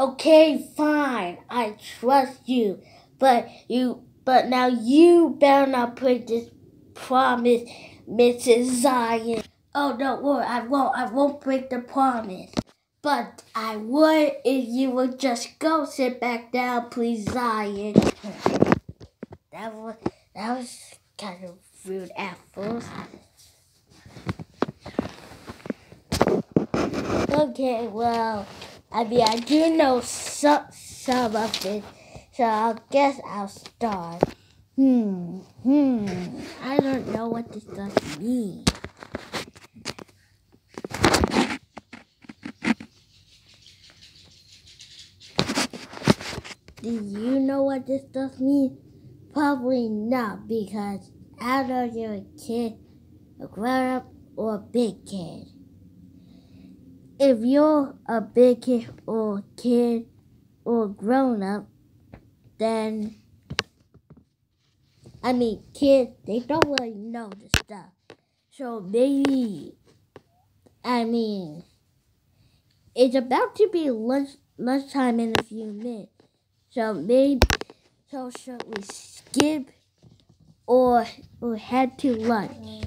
Okay, fine. I trust you. But you but now you better not break this promise, Mrs. Zion. Oh don't worry, I won't I won't break the promise. But I would if you would just go sit back down, please, Zion. That was that was kind of rude at first. Okay, well, I mean, I do know some, some of it, so I guess I'll start. Hmm, hmm, I don't know what this does mean. Do you know what this does mean? Probably not, because I don't know you're a kid, a grown up, or a big kid if you're a big kid or kid or grown up, then I mean kids they don't really know the stuff. So maybe I mean it's about to be lunch lunchtime in a few minutes. So maybe so should we skip or or head to lunch? Mm.